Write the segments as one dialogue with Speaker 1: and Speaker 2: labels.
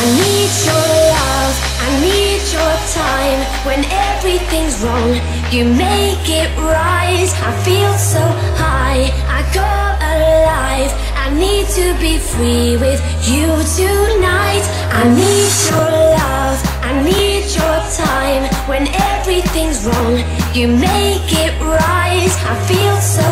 Speaker 1: I need your love, I need your time. When everything's wrong, you make it right. I feel so high, I go alive. I need to be free with you tonight. I need your love, I need your time. When everything's wrong, you make it right. I feel so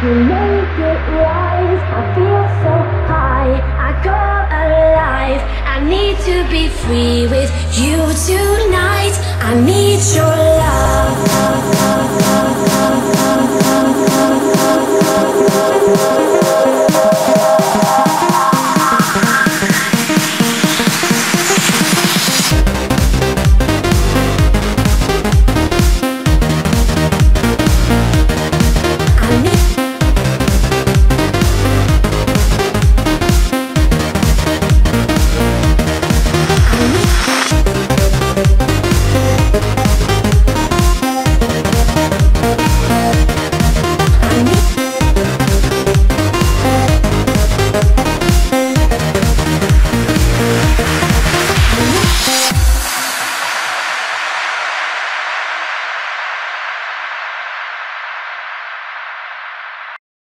Speaker 1: You make it right. I feel so high. I alive. I need to be free with you tonight. I need your